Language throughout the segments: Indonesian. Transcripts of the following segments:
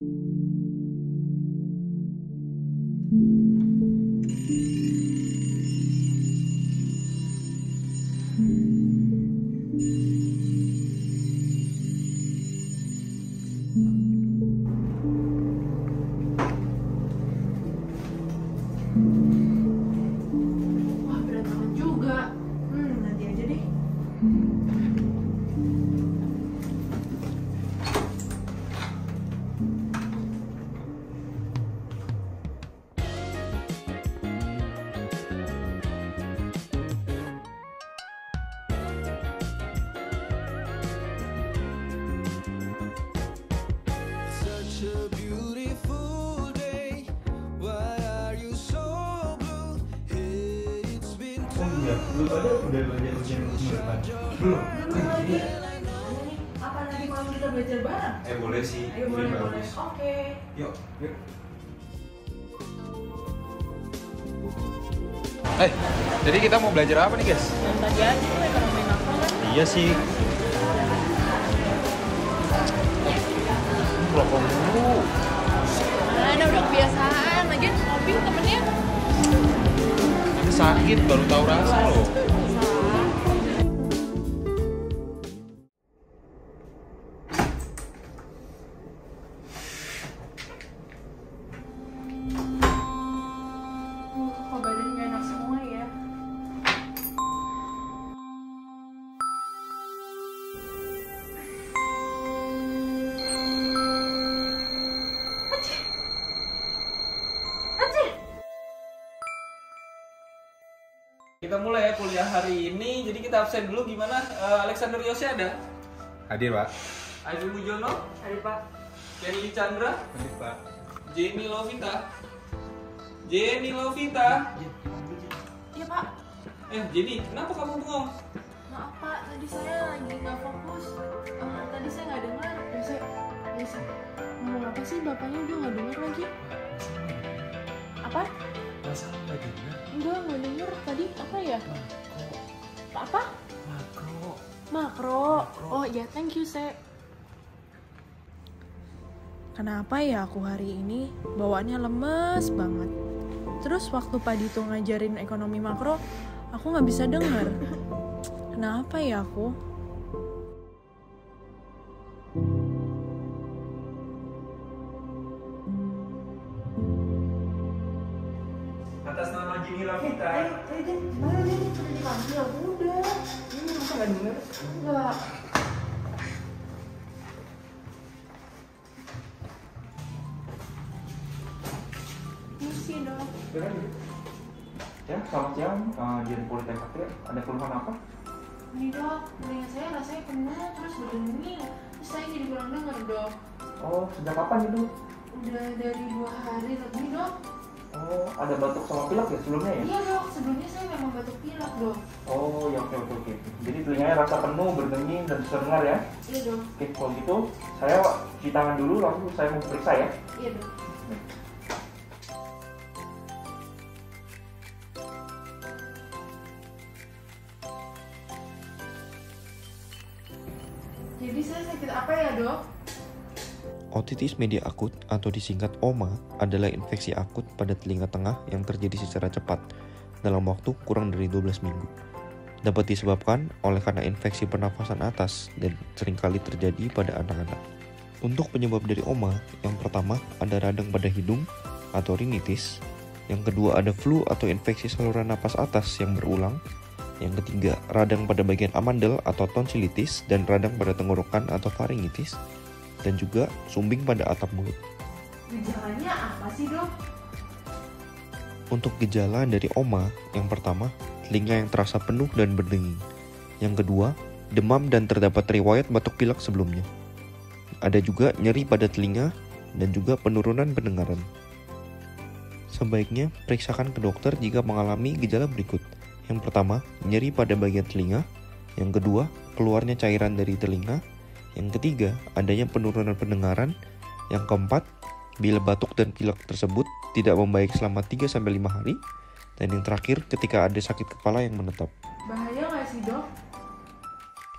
Thank you. Iya, lu pada udah belajar ujian minggu depan? Belum. Lagi. Apa nanti malam kita belajar bareng? Eh boleh sih. Ayo boleh boleh. bagus. Oke. Yuk, yuk. Eh, jadi kita mau belajar apa nih guys? Yang tadi aja tuh ekonomi makro kan? Iya sih. Rokok dulu. Mana udah kebiasaan. Lagian ngopi temennya. Baru tahu rasa loh. Kita mulai ya kuliah hari ini, jadi kita absen dulu gimana? Eh, Alexander Yosi ada? Hadir pak. Adi Bujono? Ayo Pak. Kenly Chandra? Hadir pak. Jenny Lovita? Jenny Lovita? Iya Pak. Eh Jenny, kenapa kamu bengong? Maaf Pak, tadi saya lagi nggak fokus. Eh, tadi saya nggak dengar. Biasa, biasa. Ngomong apa sih bapaknya udah nggak dengar lagi? Apa? Dengar? Tadi apa ya? Apa? Makro. Makro. Oh iya, thank you, Se. Kenapa ya aku hari ini bawaannya lemes banget? Terus waktu Padi tuh ngajarin ekonomi makro, aku nggak bisa denger. Kenapa ya aku? Lavita. Eh, Din, mana Din? Udah dipanggil, udah. Ini masa nggak dengar? Enggak. Misi dong. Dengar gitu. Ya, selamat siang. Uh, Dian Politeknik ya. Ada keluhan apa? Ini dok, telinga saya rasanya penuh terus. Terus saya jadi kurang denger dok. Oh, sejak kapan itu? Udah dari dua hari lebih dok. Oh, ada batuk sama pilek ya sebelumnya ya? Iya dok, sebelumnya saya memang batuk pilek dok. Oh, ya oke oke oke. Jadi telinganya rasa penuh, berdenging dan susah dengar ya? Iya dok, Oke, kalau gitu saya cuci tangan dulu langsung saya mau periksa ya. iya dok. Jadi saya sakit apa ya dok? Otitis media akut atau disingkat OMA adalah infeksi akut pada telinga tengah yang terjadi secara cepat dalam waktu kurang dari 12 minggu. Dapat disebabkan oleh karena infeksi pernafasan atas dan sering kali terjadi pada anak-anak. Untuk penyebab dari OMA, yang pertama ada radang pada hidung atau rinitis, yang kedua ada flu atau infeksi saluran napas atas yang berulang, yang ketiga radang pada bagian amandel atau tonsilitis dan radang pada tenggorokan atau faringitis, dan juga sumbing pada atap mulut. Gejalanya apa sih dok? Untuk gejala dari OMA, yang pertama, telinga yang terasa penuh dan berdenging. Yang kedua, demam dan terdapat riwayat batuk pilek sebelumnya. Ada juga nyeri pada telinga dan juga penurunan pendengaran. Sebaiknya periksakan ke dokter jika mengalami gejala berikut. Yang pertama, nyeri pada bagian telinga. Yang kedua, keluarnya cairan dari telinga. Yang ketiga, adanya penurunan pendengaran. Yang keempat, bila batuk dan pilek tersebut tidak membaik selama 3-5 hari. Dan yang terakhir, ketika ada sakit kepala yang menetap. Bahaya nggak sih dok?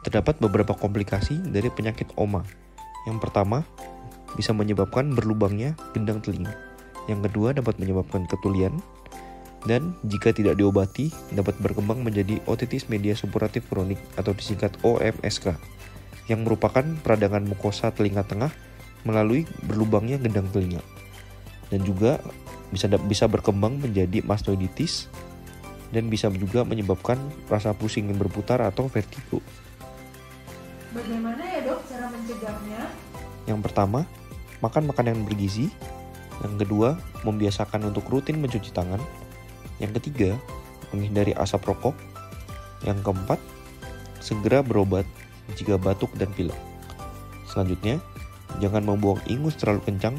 Terdapat beberapa komplikasi dari penyakit OMA. Yang pertama, bisa menyebabkan berlubangnya gendang telinga. Yang kedua dapat menyebabkan ketulian dan jika tidak diobati dapat berkembang menjadi otitis media supuratif kronik atau disingkat OMSK yang merupakan peradangan mukosa telinga tengah melalui berlubangnya gendang telinga dan juga bisa bisa berkembang menjadi mastoiditis dan bisa juga menyebabkan rasa pusing yang berputar atau vertigo. Bagaimana ya dok cara mencegahnya? Yang pertama, makan makanan yang bergizi. Yang kedua, membiasakan untuk rutin mencuci tangan. Yang ketiga, menghindari asap rokok. Yang keempat, segera berobat jika batuk dan pilek. Selanjutnya, jangan membuang ingus terlalu kencang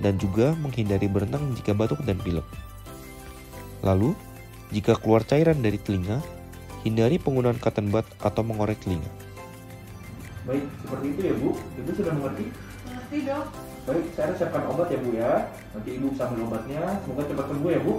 dan juga menghindari berenang jika batuk dan pilek. Lalu, jika keluar cairan dari telinga, hindari penggunaan cotton bud atau mengorek telinga. Baik, seperti itu ya Bu. Ibu sudah mengerti? Mengerti dok? Baik, saya resepkan obat ya Bu ya. Nanti Ibu bisa minum obatnya. Semoga cepat sembuh ya Bu.